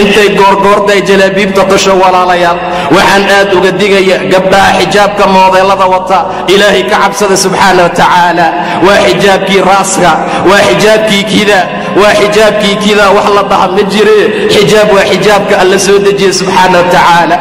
intay goorgoortay jalaabiibta tasho walaalayaal waxaan aad uga digaya gabdhaha xijaabka moodeellada wata ilaahay ka cabsada subxaana wa tacaala. Waa xijaabkii raaska waa xijaabkii kida waa xijaabkii kida wax la dhaha ma jire. Xijaab waa xijaabka alla soo dejiye subxaana wa tacaala.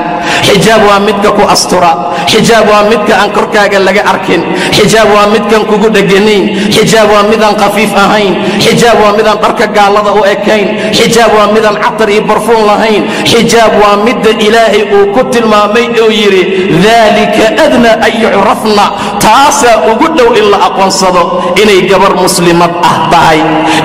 Xijaab waa midka ku astura xijaab waa midka aan korkaaga laga arkin. xijaab waa midkan kugu dheganayn. xijaab waa midaan khafiif ahayn. xijaab waa midaan dharka gaallada u ekayn. xijaab waa midaan catar iyo barfuun lahayn. xijaab waa midda ilaahay uu ku tilmaamay oo yidhi dalika adna an yucrafna. Taasaa ugu dhow in la aqoonsado inay gabar muslimad ah tahay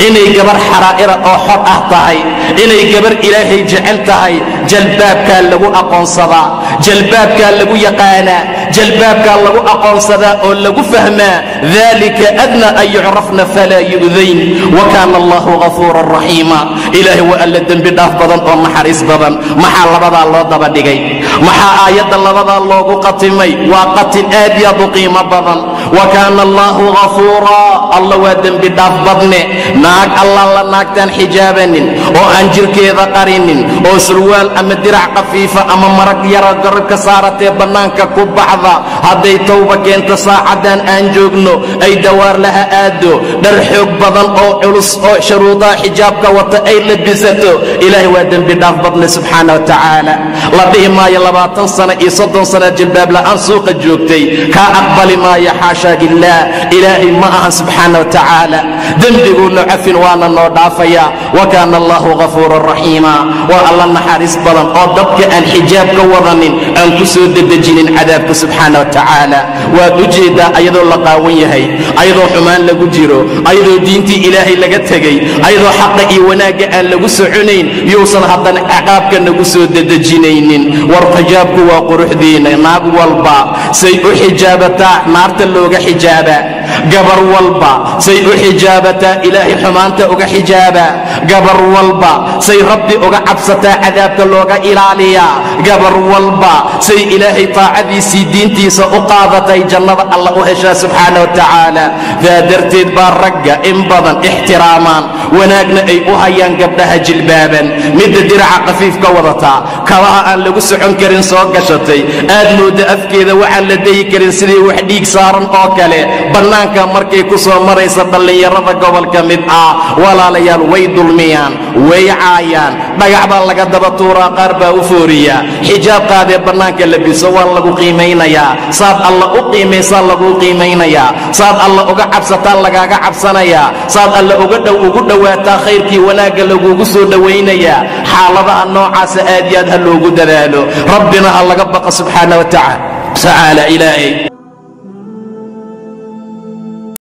inay gabar xaraa'ira oo xor ah tahay inay gabar ilaahay jecel tahay jalbaabkaa lagu aqoonsadaa jalbaabkaa lagu yaqaanaa jalbaabkaa lagu aqoonsadaa oo lagu fahmaa dalika adna an yucrafna falaa yu'dayn wa kaana allahu ghafuuran raxiima ilaahay waa alla dembi dhaaf badan oo naxariis badan maxaa labadaa loo daba dhigay maxaa aayadda labadaa loogu qatimay? Waa qatin aad iyo aad u qiimo badan. Wa kaana allahu ghafuuraa alla waa dembi dhaaf badne. Naag allaan la naagtaan xijaabanin oo aan jirkeeda qarinin oo surwaal ama dirac khafiifa ama marag yara garabka saaratee bannaanka ku baxda. Hadday tawba keento saacaddan aan joogno ay dawaar laha aado dhar xoog badan oo culus oo sharuudaha xijaabka wata ay labisato. Ilaahay waa dembi dhaaf badle subxaana wa tacaala la dhihi maayo لباتن سنة إيه إصدن سنة جلباب لأن الجوكتي. كأقبل ما يحاشاك الله إلهي معها سبحانه وتعالى. Dembiguuna cafin waana noo dhaafaya. Wa kaana allahu ghafuuran raxiima waa alla naxariis badan oo dadka aan xijaab ka wadanin aan ku soo dedejinin cadaabka subxaana wa tacaala. Waad u jeeddaa ayadoo la qaawan yahay ayadoo xumaan lagu jiro ayadoo diintii ilaahay laga tegey ayadoo xaqa iyo wanaagga aan lagu soconayn yuusan haddana ciqaabka nagu soo dedejinaynin war xijaabku waa quruxdiina naag walba say u xijaabataa naarta looga xijaabaa gabar walba say u xijaabataa ilaahay xumaanta uga xijaabaa gabar walba say rabbi uga cabsataa cadaabka looga ilaaliyaa gabar walba say ilaahay taacadiisii diintiisa u qaadatay jannada alla u heshaa subxaana wa tacaala. Daa darteed baa ragga in badan ixtiraamaan wanaagna ay u hayaan gabdhaha jilbaaban. Midda diraca khafiif ka wadataa kabaha aan lagu socon karin soo gashatay. Aad moodda afkeeda waxaan la dayi karin sidii wax dhiig saaran oo kale. Bannaanka markay ku soo maraysa dhallinyarada gobolka mid ah. Walaalayaal way dulmiyaan way caayaan. Dhagax baa laga daba tuuraa qaar baa u fooriya xijaab qaadee bannaanka labiso waa lagu qiimaynayaa. Saad alla u qiimaysaa laguu qiimaynayaa. Saad alla uga cabsataa lagaaga cabsanayaa. Saad alla uga dhow ugu dhowaataa khayrkii wanaagga lagugu soo dhowaynayaa xaaladaha noocaasa aad iyo aad ha loogu dadaalo. Rabbina ha laga baqa subxaana wa tacaala ilaahay